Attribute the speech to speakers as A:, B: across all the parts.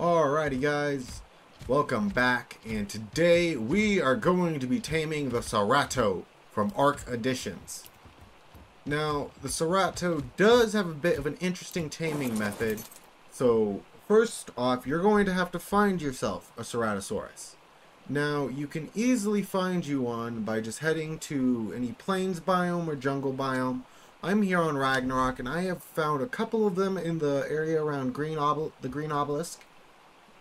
A: Alrighty guys, welcome back and today we are going to be taming the Cerato from Ark Additions. Now, the Cerato does have a bit of an interesting taming method, so first off, you're going to have to find yourself a Ceratosaurus. Now, you can easily find you one by just heading to any plains biome or jungle biome. I'm here on Ragnarok, and I have found a couple of them in the area around Green Obel the Green Obelisk.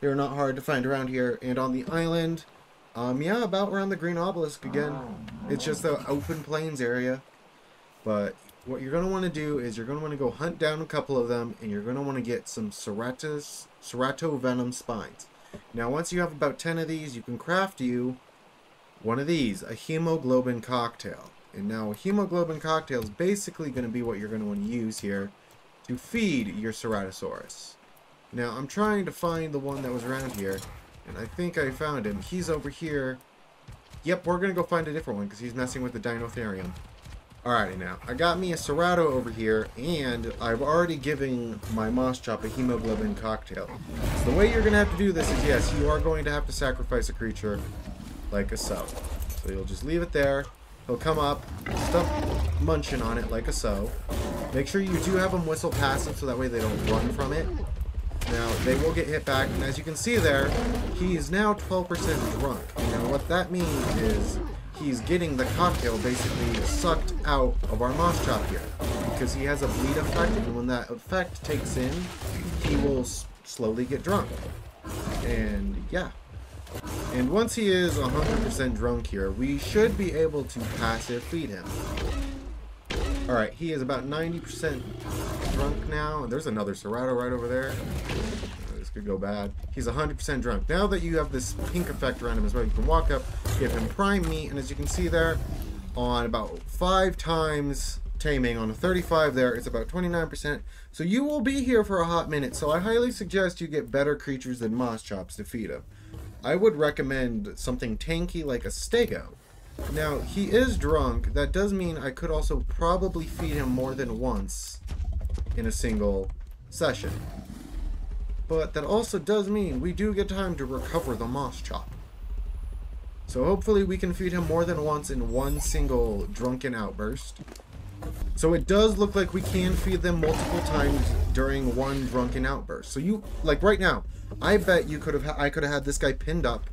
A: They're not hard to find around here. And on the island, um, yeah, about around the Green Obelisk again. It's just the open plains area. But what you're going to want to do is you're going to want to go hunt down a couple of them, and you're going to want to get some Ceratus, Cerato Venom Spines. Now, once you have about 10 of these, you can craft you one of these, a hemoglobin cocktail. And now a hemoglobin cocktail is basically going to be what you're going to want to use here to feed your Ceratosaurus. Now, I'm trying to find the one that was around here, and I think I found him. He's over here. Yep, we're going to go find a different one because he's messing with the Dinotherium. Alrighty now, I got me a Cerato over here, and I've already given my Moss Moschop a hemoglobin cocktail. So the way you're going to have to do this is, yes, you are going to have to sacrifice a creature like a sow. So you'll just leave it there. He'll come up, stop munching on it like a so. Make sure you do have them whistle passive so that way they don't run from it. Now, they will get hit back, and as you can see there, he is now 12% drunk. Now, what that means is he's getting the cocktail basically sucked out of our Moschop here. Because he has a bleed effect, and when that effect takes in, he will slowly get drunk. And, yeah. And once he is 100% drunk here, we should be able to passive feed him. Alright, he is about 90% drunk now. There's another Cerato right over there. This could go bad. He's 100% drunk. Now that you have this pink effect around him as well, you can walk up, give him prime meat, and as you can see there, on about five times taming on a 35 there, it's about 29%. So you will be here for a hot minute, so I highly suggest you get better creatures than Moschops to feed him. I would recommend something tanky like a Stego. Now, he is drunk. That does mean I could also probably feed him more than once in a single session. But that also does mean we do get time to recover the Moschop. So hopefully we can feed him more than once in one single drunken outburst. So it does look like we can feed them multiple times during one drunken outburst. So you, like right now, I bet you could have, I could have had this guy pinned up,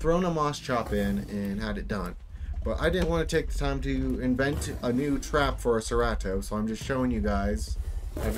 A: thrown a Moschop in, and had it done. But I didn't want to take the time to invent a new trap for a Cerato, so I'm just showing you guys how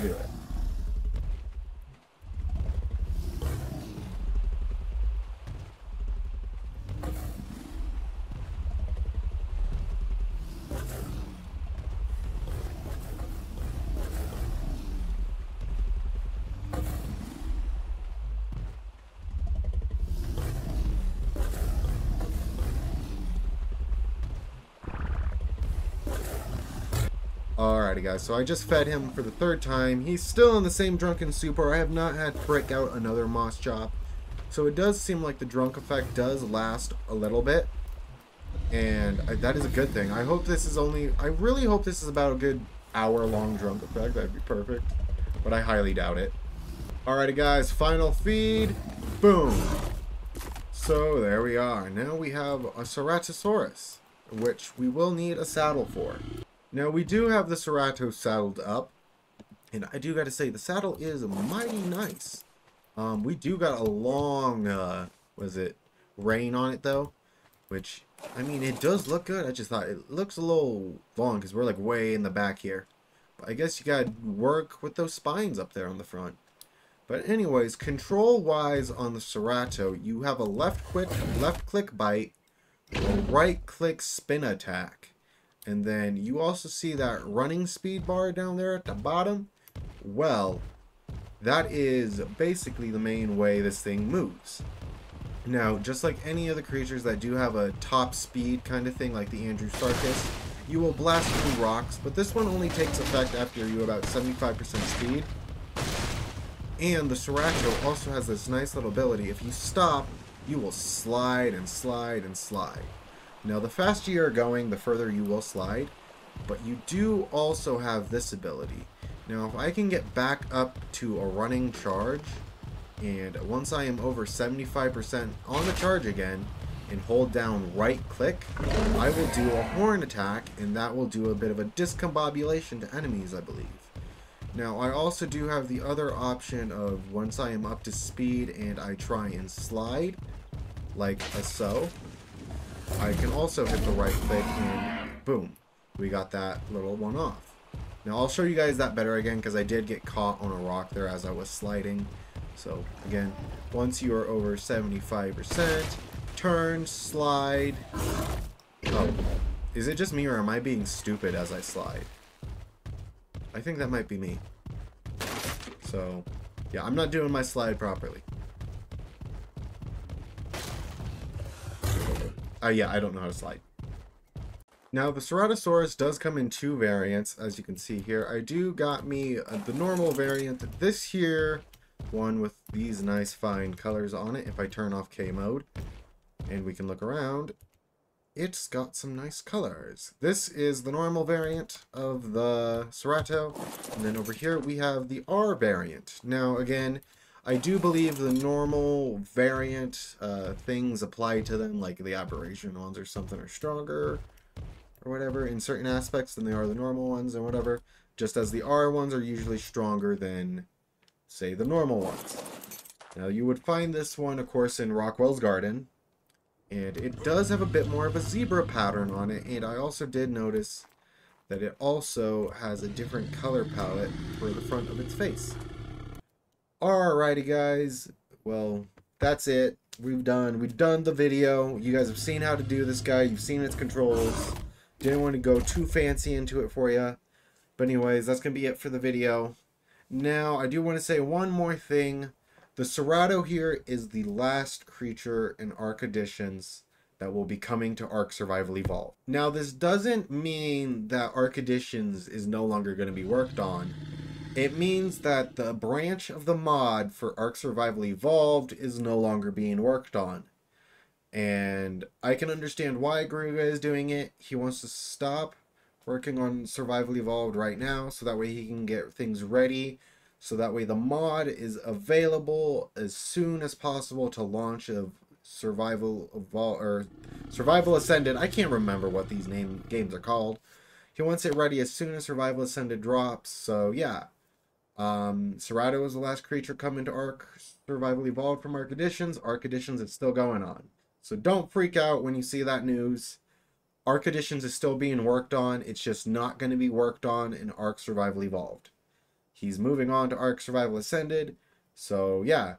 A: Guys, so I just fed him for the third time. He's still in the same drunken stupor. I have not had to break out another Moschop. So it does seem like the drunk effect does last a little bit. And I, that is a good thing. I hope this is only... I really hope this is about a good hour-long drunk effect. That'd be perfect. But I highly doubt it. Alrighty guys, final feed. Boom. So there we are. Now we have a Ceratosaurus, which we will need a saddle for. Now, we do have the Cerato saddled up. And I do got to say, the saddle is mighty nice. Um, we do got a long, uh, was it, rein on it, though. Which, I mean, it does look good. I just thought it looks a little long because we're, like, way in the back here. But I guess you got to work with those spines up there on the front. But anyways, control-wise on the Cerato, you have a left click, left click bite, a right click spin attack. And then you also see that running speed bar down there at the bottom. Well, that is basically the main way this thing moves. Now, just like any of the creatures that do have a top speed kind of thing, like the Andrewsarchus, you will blast through rocks, but this one only takes effect after you about 75% speed. And the Cerato also has this nice little ability. If you stop, you will slide and slide and slide. Now, the faster you're going, the further you will slide, but you do also have this ability. Now, if I can get back up to a running charge, and once I am over 75% on the charge again, and hold down right click, I will do a horn attack, and that will do a bit of a discombobulation to enemies, I believe. Now, I also do have the other option of once I am up to speed and I try and slide, like a so, I can also hit the right click and boom, we got that little one off. Now, I'll show you guys that better again because I did get caught on a rock there as I was sliding. So, again, once you are over 75%, turn, slide. Oh, is it just me or am I being stupid as I slide? I think that might be me. So, yeah, I'm not doing my slide properly. Uh, yeah, I don't know how to slide. Now, the Ceratosaurus does come in two variants, as you can see here. I do got me uh, the normal variant. This here, one with these nice fine colors on it, if I turn off K mode, and we can look around, it's got some nice colors. This is the normal variant of the Cerato, and then over here we have the R variant. Now, again, I do believe the normal variant uh, things apply to them, like the aberration ones or something are stronger or whatever in certain aspects than they are the normal ones and whatever. Just as the R ones are usually stronger than, say, the normal ones. Now, you would find this one, of course, in Rockwell's Garden. And it does have a bit more of a zebra pattern on it. And I also did notice that it also has a different color palette for the front of its face. Alrighty guys, well, that's it. We've done, we've done the video. You guys have seen how to do this guy. You've seen its controls. Didn't want to go too fancy into it for you. But anyways, that's going to be it for the video. Now, I do want to say one more thing. The Cerato here is the last creature in Ark Additions that will be coming to Ark Survival Evolved. Now, this doesn't mean that Ark Additions is no longer going to be worked on. It means that the branch of the mod for Ark Survival Evolved is no longer being worked on. And I can understand why Garuga is doing it. He wants to stop working on Survival Evolved right now so that way he can get things ready. So that way the mod is available as soon as possible to launch of Survival Evolved or Survival Ascended. I can't remember what these name games are called. He wants it ready as soon as Survival Ascended drops. So yeah, um, Cerato is the last creature coming to Ark Survival Evolved from Ark Additions. Ark Additions is still going on. So don't freak out when you see that news. Ark Additions is still being worked on. It's just not going to be worked on in Ark Survival Evolved. He's moving on to Ark Survival Ascended. So yeah,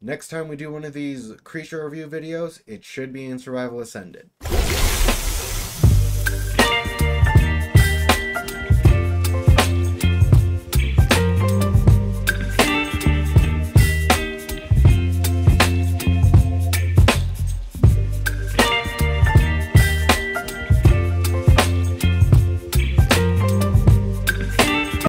A: next time we do one of these creature review videos, it should be in Survival Ascended.